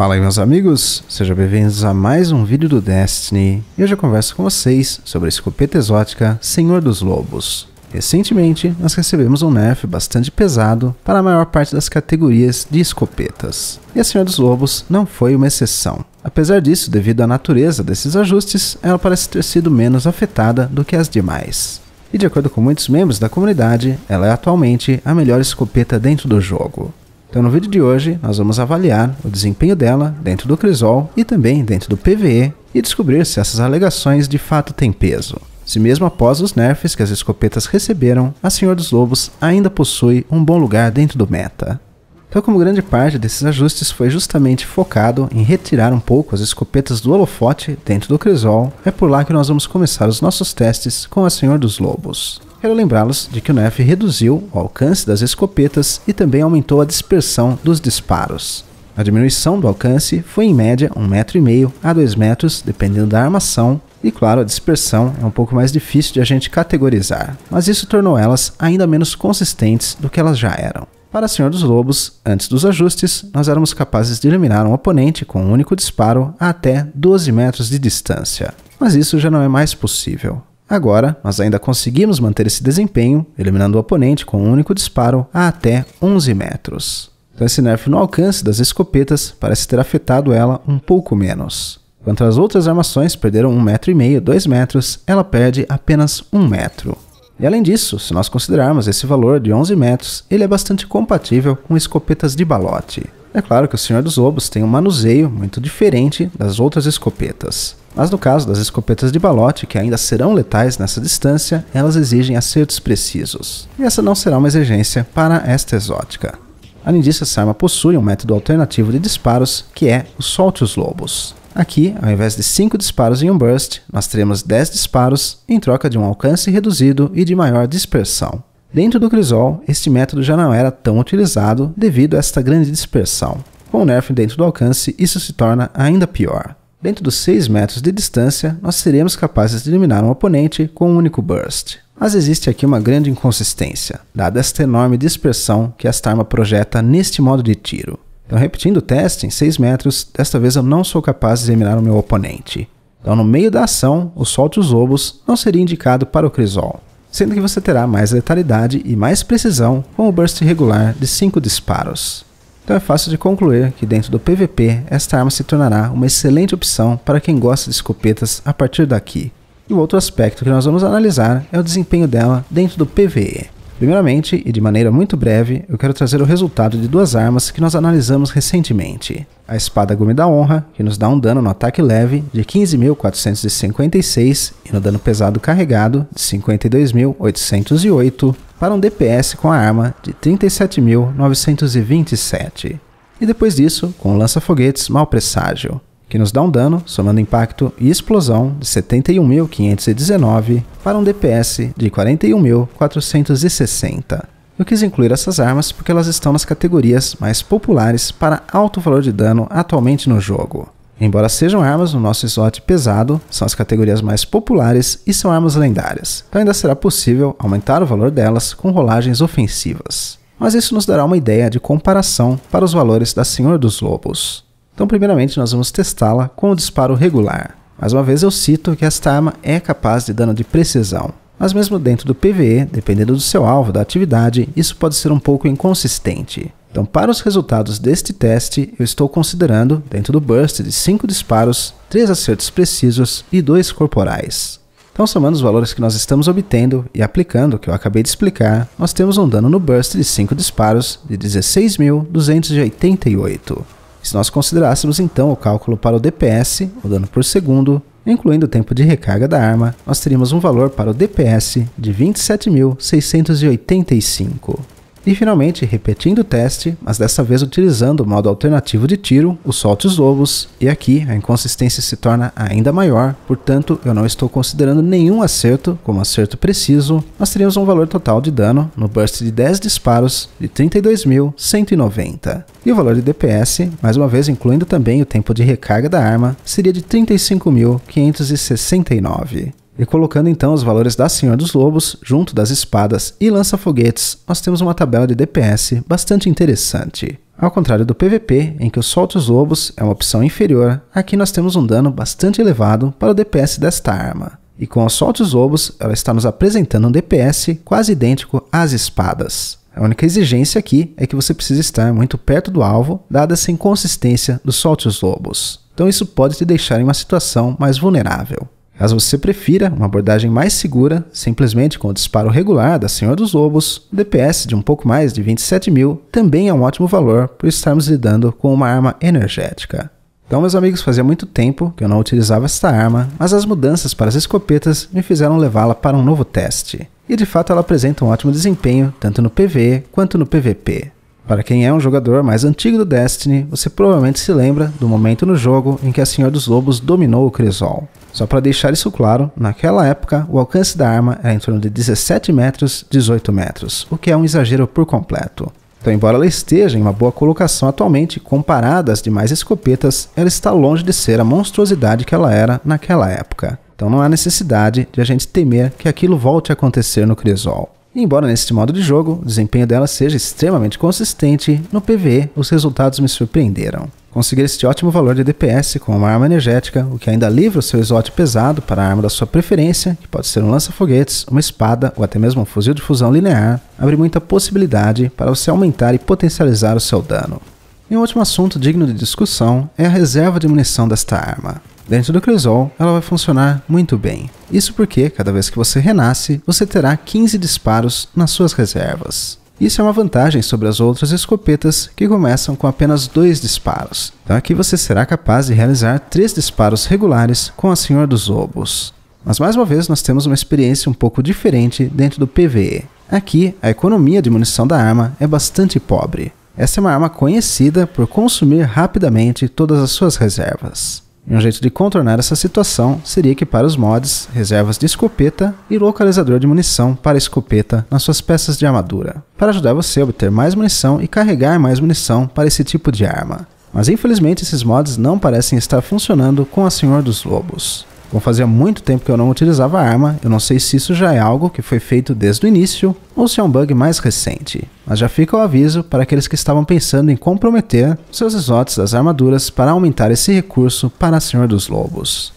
Fala aí meus amigos, sejam bem-vindos a mais um vídeo do Destiny e hoje eu converso com vocês sobre a escopeta exótica Senhor dos Lobos. Recentemente, nós recebemos um nerf bastante pesado para a maior parte das categorias de escopetas, e a Senhor dos Lobos não foi uma exceção. Apesar disso, devido à natureza desses ajustes, ela parece ter sido menos afetada do que as demais. E de acordo com muitos membros da comunidade, ela é atualmente a melhor escopeta dentro do jogo. Então no vídeo de hoje nós vamos avaliar o desempenho dela dentro do Crisol e também dentro do PvE e descobrir se essas alegações de fato têm peso. Se mesmo após os nerfs que as escopetas receberam, a Senhor dos Lobos ainda possui um bom lugar dentro do meta. Então, como grande parte desses ajustes foi justamente focado em retirar um pouco as escopetas do holofote dentro do Crisol, é por lá que nós vamos começar os nossos testes com a Senhor dos Lobos. Quero lembrá-los de que o nerf reduziu o alcance das escopetas e também aumentou a dispersão dos disparos. A diminuição do alcance foi em média 1,5 metro a 2 metros, dependendo da armação, e claro, a dispersão é um pouco mais difícil de a gente categorizar, mas isso tornou elas ainda menos consistentes do que elas já eram. Para Senhor dos Lobos, antes dos ajustes, nós éramos capazes de eliminar um oponente com um único disparo a até 12 metros de distância, mas isso já não é mais possível. Agora, nós ainda conseguimos manter esse desempenho, eliminando o oponente com um único disparo a até 11 metros. Então esse nerf no alcance das escopetas parece ter afetado ela um pouco menos. Enquanto as outras armações perderam 1,5 metro e meio, 2 metros, ela perde apenas 1 metro. E além disso, se nós considerarmos esse valor de 11 metros, ele é bastante compatível com escopetas de balote. É claro que o Senhor dos Lobos tem um manuseio muito diferente das outras escopetas. Mas no caso das escopetas de balote, que ainda serão letais nessa distância, elas exigem acertos precisos. E essa não será uma exigência para esta exótica. Além disso, essa arma possui um método alternativo de disparos, que é o Solte os Lobos. Aqui, ao invés de 5 disparos em um burst, nós teremos 10 disparos em troca de um alcance reduzido e de maior dispersão. Dentro do Crisol, este método já não era tão utilizado devido a esta grande dispersão. Com o nerf dentro do alcance, isso se torna ainda pior. Dentro dos 6 metros de distância, nós seremos capazes de eliminar um oponente com um único burst. Mas existe aqui uma grande inconsistência, dada esta enorme dispersão que esta arma projeta neste modo de tiro. Então, repetindo o teste em 6 metros, desta vez eu não sou capaz de eliminar o meu oponente. Então, no meio da ação, o Solte os Lobos não seria indicado para o Crisol, sendo que você terá mais letalidade e mais precisão com o burst regular de 5 disparos. Então é fácil de concluir que dentro do PVP esta arma se tornará uma excelente opção para quem gosta de escopetas a partir daqui. E o outro aspecto que nós vamos analisar é o desempenho dela dentro do PvE. Primeiramente, e de maneira muito breve, eu quero trazer o resultado de duas armas que nós analisamos recentemente. A Espada Gume da Honra, que nos dá um dano no ataque leve de 15.456 e no dano pesado carregado de 52.808, para um DPS com a arma de 37.927. E depois disso, com o lança-foguetes Mal Presságio, que nos dá um dano, somando impacto e explosão, de 71.519 para um DPS de 41.460. Eu quis incluir essas armas porque elas estão nas categorias mais populares para alto valor de dano atualmente no jogo. Embora sejam armas no nosso slot pesado, são as categorias mais populares e são armas lendárias, então ainda será possível aumentar o valor delas com rolagens ofensivas. Mas isso nos dará uma ideia de comparação para os valores da Senhor dos Lobos. Então, primeiramente, nós vamos testá-la com o disparo regular. Mais uma vez, eu cito que esta arma é capaz de dano de precisão. Mas mesmo dentro do PvE, dependendo do seu alvo, da atividade, isso pode ser um pouco inconsistente. Então, para os resultados deste teste, eu estou considerando, dentro do burst de 5 disparos, 3 acertos precisos e 2 corporais. Então, somando os valores que nós estamos obtendo e aplicando o que eu acabei de explicar, nós temos um dano no burst de 5 disparos de 16.288. Se nós considerássemos então o cálculo para o DPS, o dano por segundo, incluindo o tempo de recarga da arma, nós teríamos um valor para o DPS de 27.685. E finalmente, repetindo o teste, mas dessa vez utilizando o modo alternativo de tiro, o solte os lobos, e aqui a inconsistência se torna ainda maior, portanto eu não estou considerando nenhum acerto como acerto preciso, nós teríamos um valor total de dano no burst de 10 disparos de 32.190. E o valor de DPS, mais uma vez incluindo também o tempo de recarga da arma, seria de 35.569. E colocando então os valores da Senhor dos Lobos junto das espadas e lança-foguetes, nós temos uma tabela de DPS bastante interessante. Ao contrário do PVP, em que o Solte os Lobos é uma opção inferior, aqui nós temos um dano bastante elevado para o DPS desta arma. E com o Solte os Lobos, ela está nos apresentando um DPS quase idêntico às espadas. A única exigência aqui é que você precisa estar muito perto do alvo, dada essa inconsistência do Solte os Lobos. Então isso pode te deixar em uma situação mais vulnerável. Caso você prefira uma abordagem mais segura, simplesmente com o disparo regular da Senhor dos Lobos, o DPS de um pouco mais de 27 mil também é um ótimo valor por estarmos lidando com uma arma energética. Então, meus amigos, fazia muito tempo que eu não utilizava esta arma, mas as mudanças para as escopetas me fizeram levá-la para um novo teste. E de fato ela apresenta um ótimo desempenho, tanto no PvE quanto no PvP. Para quem é um jogador mais antigo do Destiny, você provavelmente se lembra do momento no jogo em que a Senhor dos Lobos dominou o Crisol. Só para deixar isso claro, naquela época o alcance da arma era em torno de 17 metros, 18 metros, o que é um exagero por completo. Então, embora ela esteja em uma boa colocação atualmente, comparada às demais escopetas, ela está longe de ser a monstruosidade que ela era naquela época. Então não há necessidade de a gente temer que aquilo volte a acontecer no Crisol. Embora neste modo de jogo o desempenho dela seja extremamente consistente, no PvE os resultados me surpreenderam. Conseguir este ótimo valor de DPS com uma arma energética, o que ainda livra o seu slot pesado para a arma da sua preferência, que pode ser um lança-foguetes, uma espada ou até mesmo um fuzil de fusão linear, abre muita possibilidade para você aumentar e potencializar o seu dano. E um último assunto digno de discussão é a reserva de munição desta arma. Dentro do Crisol, ela vai funcionar muito bem. Isso porque, cada vez que você renasce, você terá 15 disparos nas suas reservas. Isso é uma vantagem sobre as outras escopetas que começam com apenas dois disparos. Então aqui você será capaz de realizar três disparos regulares com a Senhor dos Lobos. Mas mais uma vez nós temos uma experiência um pouco diferente dentro do PvE. Aqui, a economia de munição da arma é bastante pobre. Essa é uma arma conhecida por consumir rapidamente todas as suas reservas. E um jeito de contornar essa situação seria equipar os mods, reservas de escopeta e localizador de munição para escopeta nas suas peças de armadura, para ajudar você a obter mais munição e carregar mais munição para esse tipo de arma. Mas infelizmente esses mods não parecem estar funcionando com a Senhor dos Lobos. Como fazia muito tempo que eu não utilizava a arma, eu não sei se isso já é algo que foi feito desde o início ou se é um bug mais recente. Mas já fica o aviso para aqueles que estavam pensando em comprometer seus slots das armaduras para aumentar esse recurso para a Senhor dos Lobos.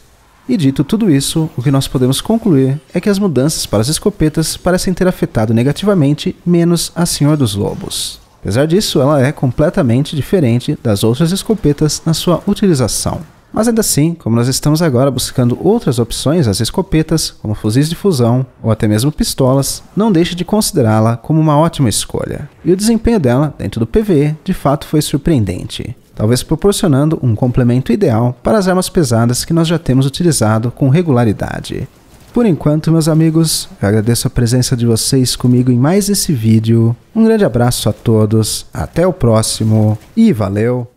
E dito tudo isso, o que nós podemos concluir é que as mudanças para as escopetas parecem ter afetado negativamente menos a Senhor dos Lobos. Apesar disso, ela é completamente diferente das outras escopetas na sua utilização. Mas ainda assim, como nós estamos agora buscando outras opções às escopetas, como fuzis de fusão ou até mesmo pistolas, não deixe de considerá-la como uma ótima escolha. E o desempenho dela dentro do PvE de fato foi surpreendente, talvez proporcionando um complemento ideal para as armas pesadas que nós já temos utilizado com regularidade. Por enquanto, meus amigos, eu agradeço a presença de vocês comigo em mais esse vídeo. Um grande abraço a todos, até o próximo e valeu!